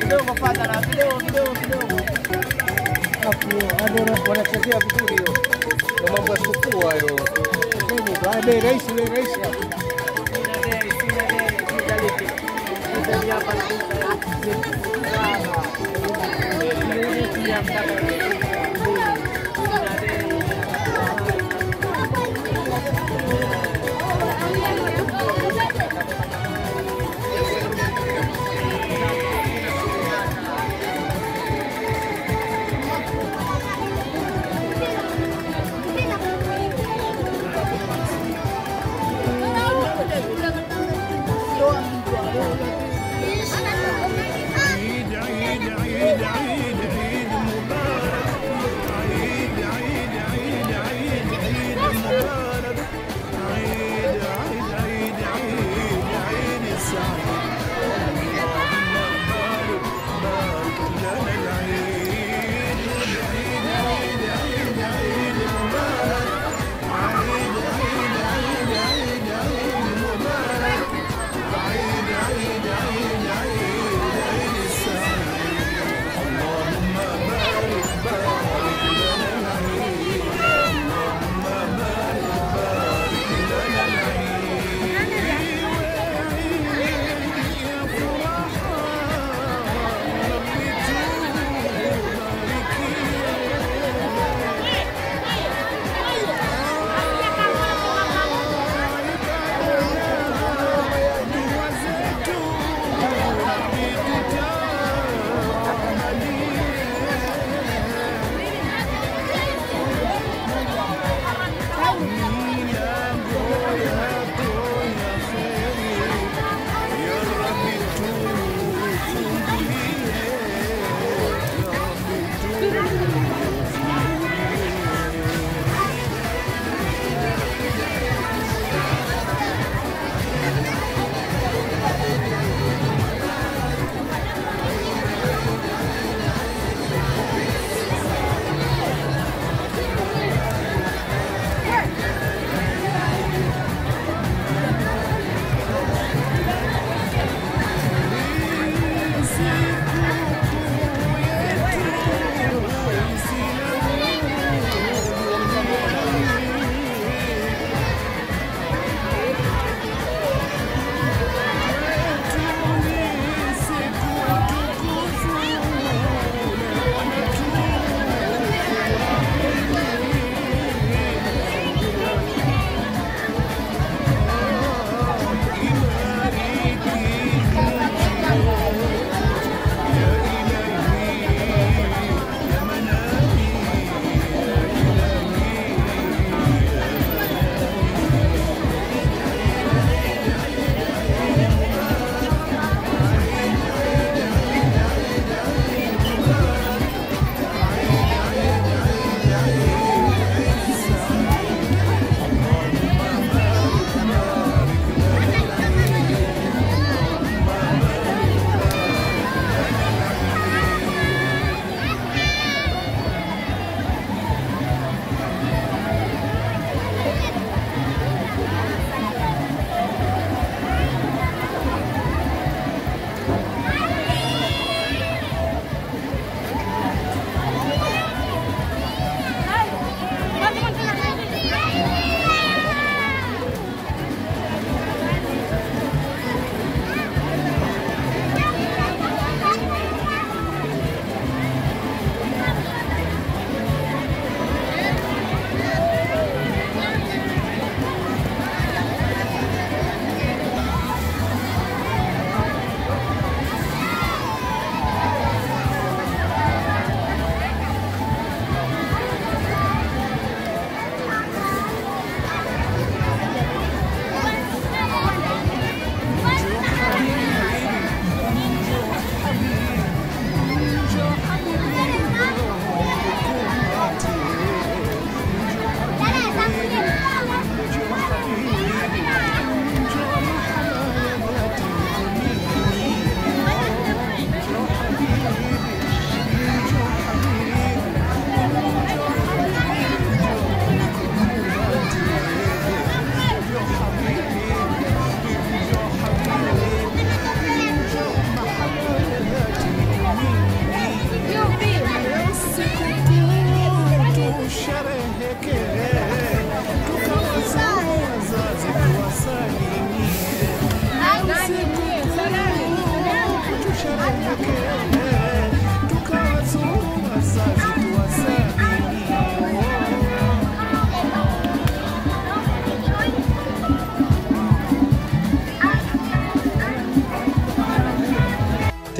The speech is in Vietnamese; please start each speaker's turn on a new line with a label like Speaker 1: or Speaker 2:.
Speaker 1: Kidogo video video. kidogo kidogo kidogo, alafu wanachezea vizuri hiyo, na mambo ya sukuu hayo.
Speaker 2: Baadaye rais ule rais